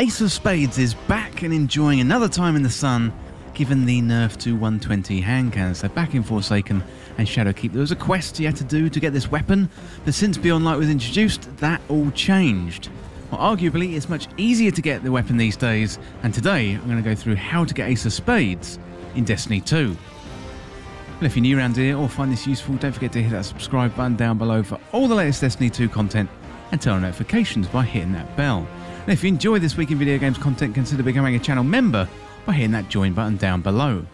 Ace of Spades is back and enjoying another time in the sun, given the nerf to 120 hand cannons. So back in Forsaken and Shadowkeep, there was a quest you had to do to get this weapon, but since Beyond Light was introduced, that all changed. Well, arguably, it's much easier to get the weapon these days, and today I'm going to go through how to get Ace of Spades in Destiny 2. Well, if you're new around here or find this useful, don't forget to hit that subscribe button down below for all the latest Destiny 2 content and turn on notifications by hitting that bell. And if you enjoy this week in video games content, consider becoming a channel member by hitting that join button down below.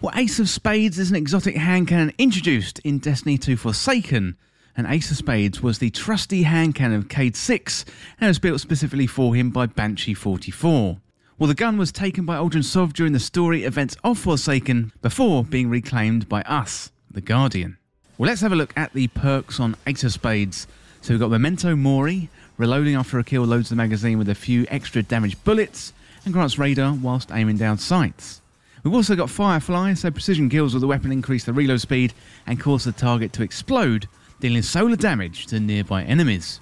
Well, Ace of Spades is an exotic hand cannon introduced in Destiny 2 Forsaken, and Ace of Spades was the trusty hand cannon of Cayde 6 and was built specifically for him by Banshee 44. Well, the gun was taken by Uldren Sov during the story events of Forsaken before being reclaimed by us, the Guardian. Well, let's have a look at the perks on Ace of Spades. So we've got Memento Mori, reloading after a kill loads the magazine with a few extra damaged bullets, and grants radar whilst aiming down sights. We've also got Firefly, so precision kills with the weapon increase the reload speed and cause the target to explode, dealing solar damage to nearby enemies.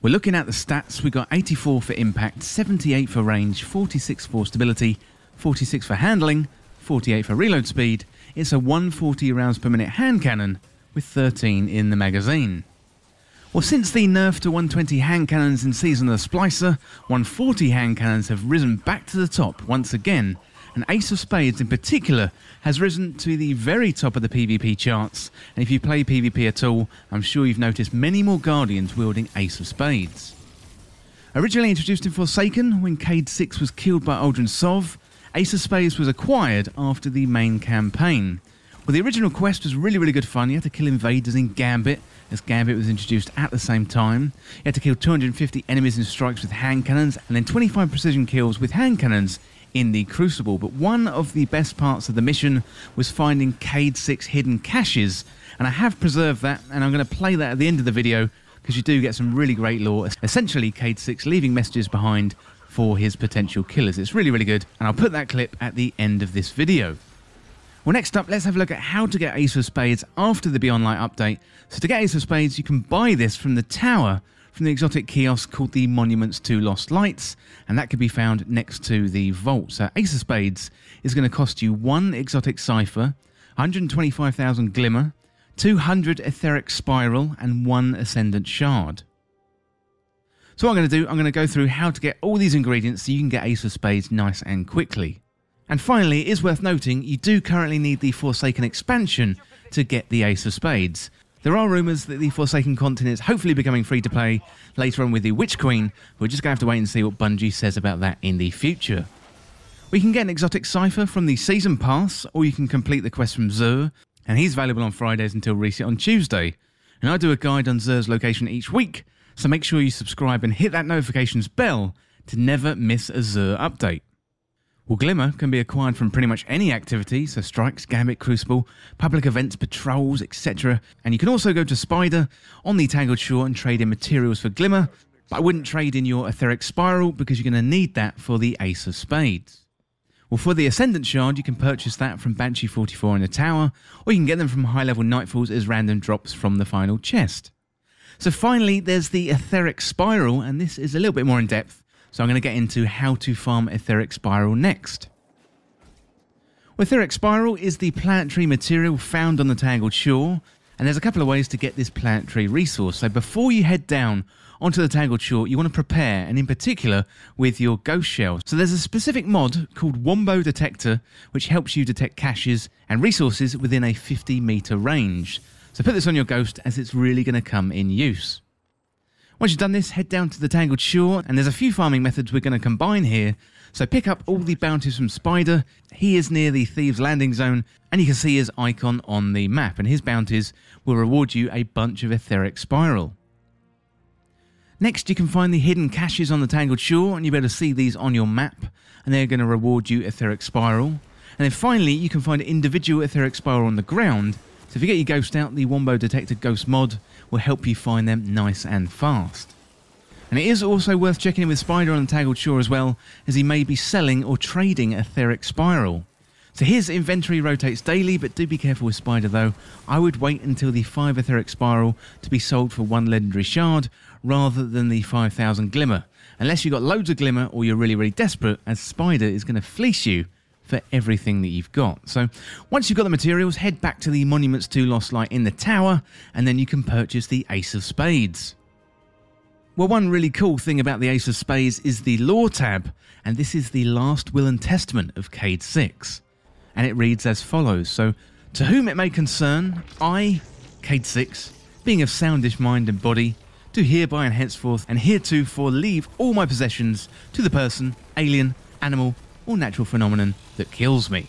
We're looking at the stats. We've got 84 for impact, 78 for range, 46 for stability, 46 for handling, 48 for reload speed. It's a 140 rounds per minute hand cannon with 13 in the magazine. Well, since the nerf to 120 hand cannons in Season of the Splicer, 140 hand cannons have risen back to the top once again, and Ace of Spades in particular has risen to the very top of the PvP charts. And if you play PvP at all, I'm sure you've noticed many more Guardians wielding Ace of Spades. Originally introduced in Forsaken when Cayde 6 was killed by Uldren Sov, Ace of Spades was acquired after the main campaign. Well, the original quest was really, really good fun. You had to kill invaders in Gambit, as Gambit was introduced at the same time. You had to kill 250 enemies in strikes with hand cannons, and then 25 precision kills with hand cannons in the Crucible. But one of the best parts of the mission was finding Cayde 6 hidden caches, and I have preserved that, and I'm going to play that at the end of the video because you do get some really great lore. Essentially, Cayde 6 leaving messages behind for his potential killers. It's really, really good, and I'll put that clip at the end of this video. Well, next up, let's have a look at how to get Ace of Spades after the Beyond Light update. So to get Ace of Spades, you can buy this from the tower from the exotic kiosk called the Monuments to Lost Lights, and that can be found next to the vault. So Ace of Spades is going to cost you one exotic cipher, 125,000 glimmer, 200 etheric spiral, and one ascendant shard. So what I'm going to do, I'm going to go through how to get all these ingredients so you can get Ace of Spades nice and quickly. And finally, it is worth noting you do currently need the Forsaken expansion to get the Ace of Spades. There are rumours that the Forsaken content is hopefully becoming free to play later on with the Witch Queen. We're just going to have to wait and see what Bungie says about that in the future. We can get an exotic cipher from the Season Pass, or you can complete the quest from Xur, and he's available on Fridays until reset on Tuesday. And I do a guide on Xur's location each week, so make sure you subscribe and hit that notifications bell to never miss a Xur update. Well, Glimmer can be acquired from pretty much any activity, so strikes, gambit, crucible, public events, patrols, etc. And you can also go to Spider on the Tangled Shore and trade in materials for Glimmer, but I wouldn't trade in your Etheric Spiral because you're going to need that for the Ace of Spades. Well, for the Ascendant Shard, you can purchase that from Banshee 44 in the tower, or you can get them from high level Nightfalls as random drops from the final chest. So finally, there's the Etheric Spiral, and this is a little bit more in depth. So I'm going to get into how to farm Etheric Spiral next. Etheric Spiral is the planetary material found on the Tangled Shore, and there's a couple of ways to get this planetary resource. So before you head down onto the Tangled Shore, you want to prepare, and in particular with your Ghost Shell. So there's a specific mod called Wombo Detector, which helps you detect caches and resources within a 50 meter range. So put this on your Ghost as it's really going to come in use. Once you've done this, head down to the Tangled Shore, and there's a few farming methods we're going to combine here. So pick up all the bounties from Spider. He is near the Thieves Landing Zone, and you can see his icon on the map, and his bounties will reward you a bunch of Etheric Spiral. Next, you can find the hidden caches on the Tangled Shore, and you'll be able to see these on your map, and they're going to reward you Etheric Spiral. And then finally, you can find individual Etheric Spiral on the ground, so if you get your Ghost out, the Wombo Detector Ghost mod will help you find them nice and fast. And it is also worth checking in with Spider on the Tangled Shore as well, as he may be selling or trading Etheric Spiral. So his inventory rotates daily, but do be careful with Spider though. I would wait until the 5 Etheric Spiral to be sold for one legendary shard rather than the 5000 Glimmer. Unless you've got loads of Glimmer or you're really, really desperate, as Spider is going to fleece you for everything that you've got. So once you've got the materials, head back to the Monuments to Lost Light in the tower, and then you can purchase the Ace of Spades. Well, one really cool thing about the Ace of Spades is the Lore tab, and this is the last will and testament of Cayde 6 and it reads as follows. So, to whom it may concern, I, Cayde 6, being of soundish mind and body, do hereby and henceforth and heretofore leave all my possessions to the person, alien, animal, or natural phenomenon that kills me.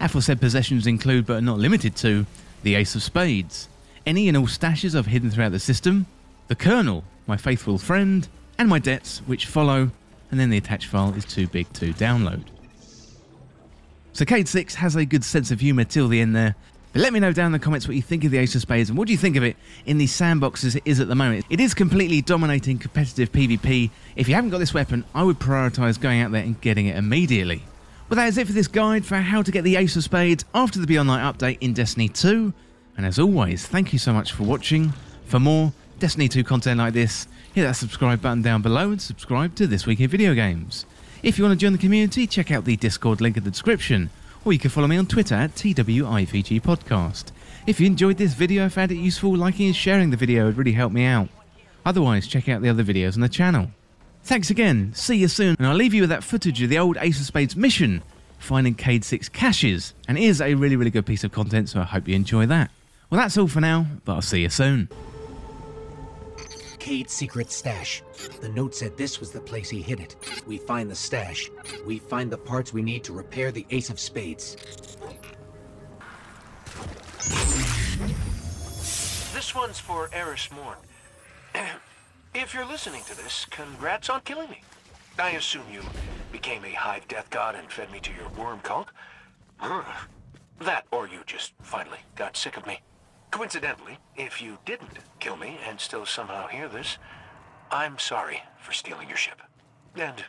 Aforesaid possessions include, but are not limited to, the Ace of Spades, any and all stashes I've hidden throughout the system, the Colonel, my faithful friend, and my debts, which follow, and then the attached file is too big to download. So Cayde 6 has a good sense of humour till the end there. But let me know down in the comments what you think of the Ace of Spades and what do you think of it in the sandbox as it is at the moment. It is completely dominating competitive PvP. If you haven't got this weapon, I would prioritise going out there and getting it immediately. Well, that is it for this guide for how to get the Ace of Spades after the Beyond Light update in Destiny 2. And as always, thank you so much for watching. For more Destiny 2 content like this, hit that subscribe button down below and subscribe to This Week in Video Games. If you want to join the community, check out the Discord link in the description, or you can follow me on Twitter at TWIVG Podcast. If you enjoyed this video, found it useful, liking and sharing the video would really help me out. Otherwise, check out the other videos on the channel. Thanks again, see you soon, and I'll leave you with that footage of the old Ace of Spades mission, finding Cayde 6 caches, and it is a really, really good piece of content, so I hope you enjoy that. Well, that's all for now, but I'll see you soon. Cayde's secret stash. The note said this was the place he hid it. We find the stash. We find the parts we need to repair the Ace of Spades. This one's for Eris Morn. if you're listening to this, congrats on killing me. I assume you became a hive death god and fed me to your worm cult. That, or you just finally got sick of me. Coincidentally, if you didn't kill me and still somehow hear this, I'm sorry for stealing your ship. And,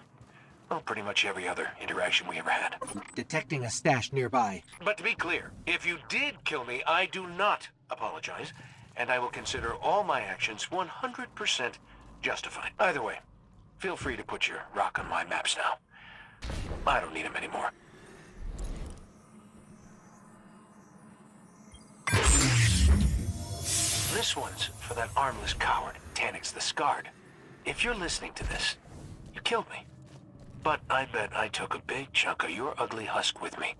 well, pretty much every other interaction we ever had. Detecting a stash nearby. But to be clear, if you did kill me, I do not apologize, and I will consider all my actions 100% justified. Either way, feel free to put your rock on my maps now. I don't need them anymore. This one's for that armless coward, Taniks the Scarred. If you're listening to this, you killed me. But I bet I took a big chunk of your ugly husk with me.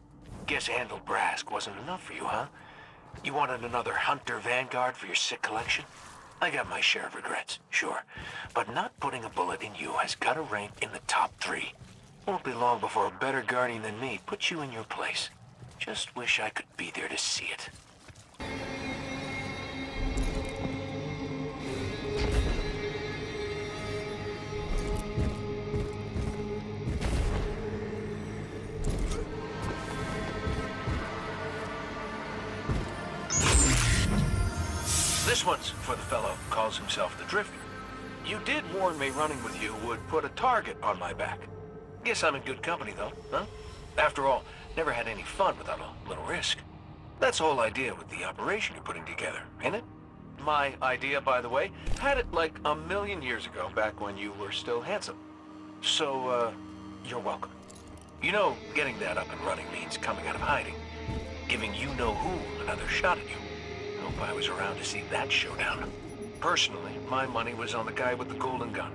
Guess Andal Brask wasn't enough for you, huh? You wanted another Hunter Vanguard for your sick collection? I got my share of regrets, sure. But not putting a bullet in you has got to rank in the top three. Won't be long before a better guardian than me puts you in your place. Just wish I could be there to see it. This one's for the fellow who calls himself the Drifter. You did warn me running with you would put a target on my back. Guess I'm in good company, though, huh? After all, never had any fun without a little risk. That's the whole idea with the operation you're putting together, ain't it? My idea, by the way, had it like a million years ago, back when you were still handsome. So, uh, you're welcome. You know, getting that up and running means coming out of hiding. Giving you-know-who another shot at you. Hope I was around to see that showdown. Personally, my money was on the guy with the golden gun.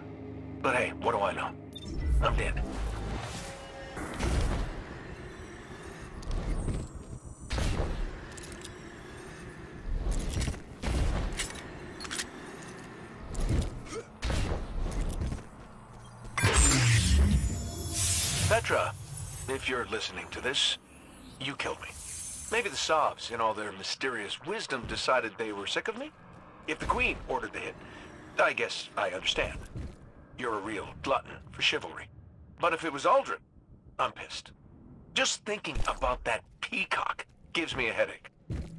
But hey, what do I know? I'm dead. Petra, if you're listening to this, you killed me. Maybe the Sovs, in all their mysterious wisdom, decided they were sick of me? If the Queen ordered the hit, I guess I understand. You're a real glutton for chivalry. But if it was Uldren, I'm pissed. Just thinking about that peacock gives me a headache.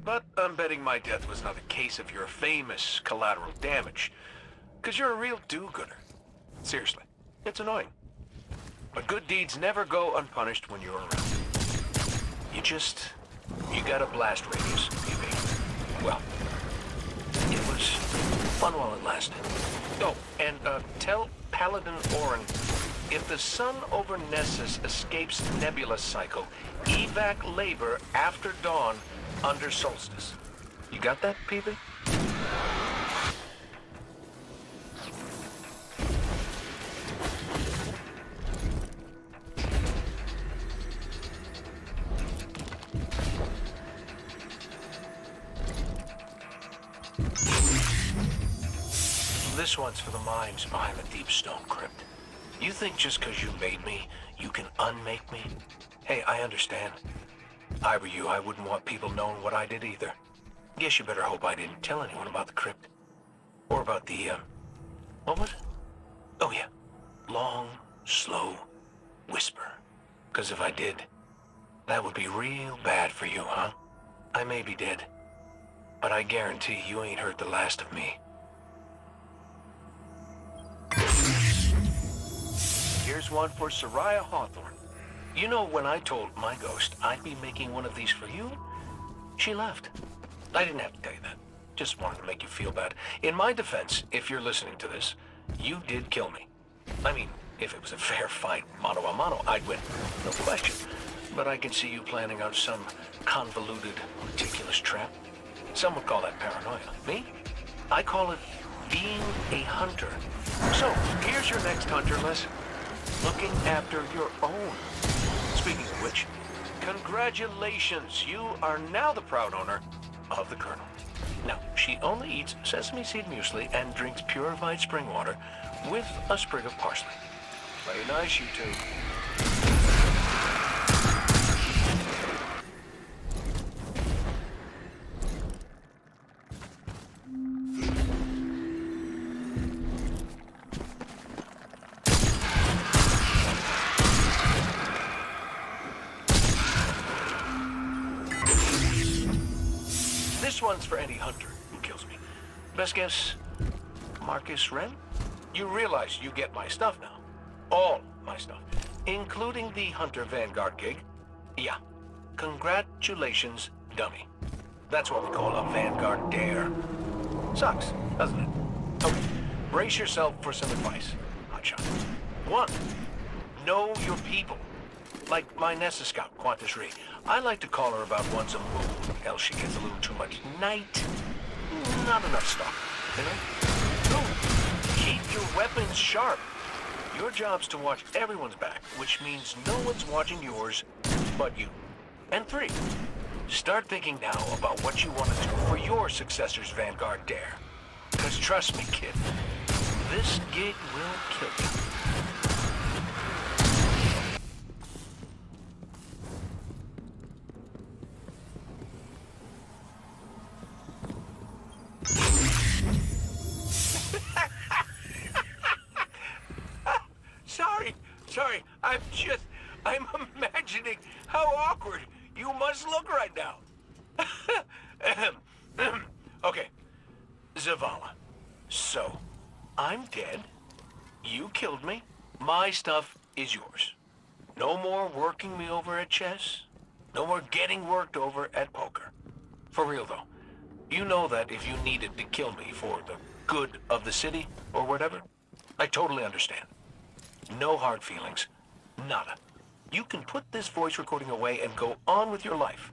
But I'm betting my death was not a case of your famous collateral damage. Because you're a real do-gooder. Seriously, it's annoying. But good deeds never go unpunished when you're around. You just... You got a blast radius, PV. Well, it was fun while it lasted. Oh, and uh, tell Paladin Orin, if the sun over Nessus escapes the Nebula Cycle, evac labor after dawn under solstice. You got that, Peavy? For the minds behind the Deep Stone Crypt. You think just because you made me, you can unmake me? Hey, I understand. If I were you, I wouldn't want people knowing what I did either. Guess you better hope I didn't tell anyone about the crypt. Or about the, uh, what was it? Oh yeah, long, slow whisper. Because if I did, that would be real bad for you, huh? I may be dead, but I guarantee you ain't heard the last of me. Here's one for Suraya Hawthorne. You know, when I told my ghost I'd be making one of these for you, she left. I didn't have to tell you that. Just wanted to make you feel bad. In my defense, if you're listening to this, you did kill me. I mean, if it was a fair fight, mano a mano, I'd win. No question. But I can see you planning on some convoluted, meticulous trap. Some would call that paranoia. Me? I call it being a hunter. So, here's your next hunter lesson. Looking after your own. Speaking of which, congratulations, you are now the proud owner of the Colonel. Now, she only eats sesame seed muesli and drinks purified spring water with a sprig of parsley. Very nice, you two. Guess, Marcus Ren? You realize you get my stuff now. All my stuff. Including the Hunter Vanguard gig. Yeah. Congratulations, dummy. That's what we call a Vanguard dare. Sucks, doesn't it? Okay, brace yourself for some advice, Hotshot. One, know your people. Like my Nessus scout, Qantas Ree. I like to call her about once a moon, else she gets a little too much night. Not enough stuff, know? Two, keep your weapons sharp. Your job's to watch everyone's back, which means no one's watching yours but you. And three, start thinking now about what you want to do for your successor's Vanguard Dare. Because trust me, kid, this gig will kill you. Sorry. I'm just, I'm imagining how awkward you must look right now. Okay, Zavala. So, I'm dead. You killed me. My stuff is yours. No more working me over at chess. No more getting worked over at poker. For real, though. You know that if you needed to kill me for the good of the city or whatever, I totally understand. No hard feelings. Nada. You can put this voice recording away and go on with your life.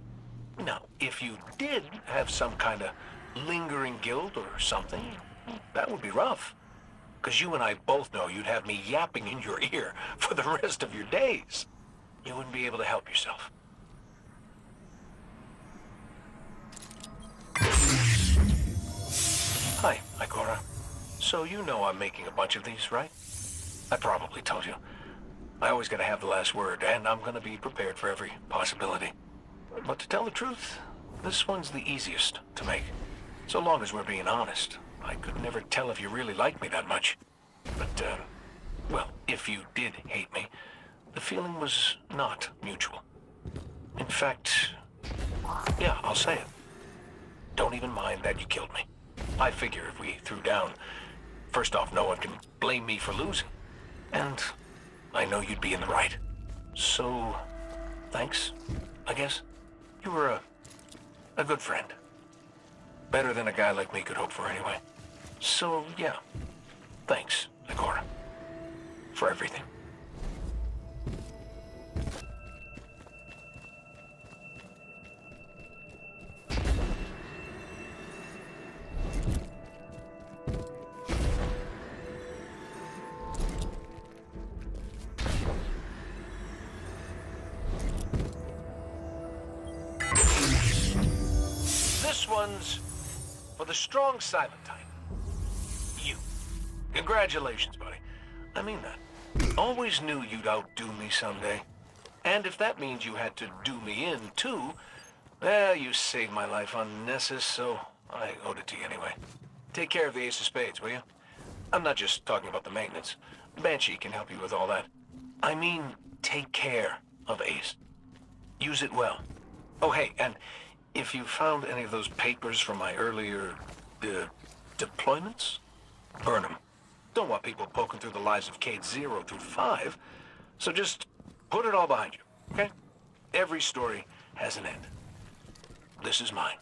Now, if you did have some kind of lingering guilt or something, that would be rough. Because you and I both know you'd have me yapping in your ear for the rest of your days. You wouldn't be able to help yourself. Hi, Ikora. So you know I'm making a bunch of these, right? I probably told you. I always gotta have the last word, and I'm gonna be prepared for every possibility. But to tell the truth, this one's the easiest to make. So long as we're being honest. I could never tell if you really liked me that much. But, uh, well, if you did hate me, the feeling was not mutual. In fact, yeah, I'll say it. Don't even mind that you killed me. I figure if we threw down, first off, no one can blame me for losing. And I know you'd be in the right. So, thanks, I guess. You were a, a good friend. Better than a guy like me could hope for anyway. So, yeah. Thanks, Ikora. For everything. This one's for the strong silent type. You. Congratulations, buddy. I mean that. Always knew you'd outdo me someday. And if that means you had to do me in, too, well, you saved my life on Nessus, so I owed it to you anyway. Take care of the Ace of Spades, will you? I'm not just talking about the maintenance. Banshee can help you with all that. I mean, take care of Ace. Use it well. Oh, hey, and if you found any of those papers from my earlier, uh, deployments, burn them. Don't want people poking through the lives of Cayde Zero through Five. So just put it all behind you, okay? Every story has an end. This is mine.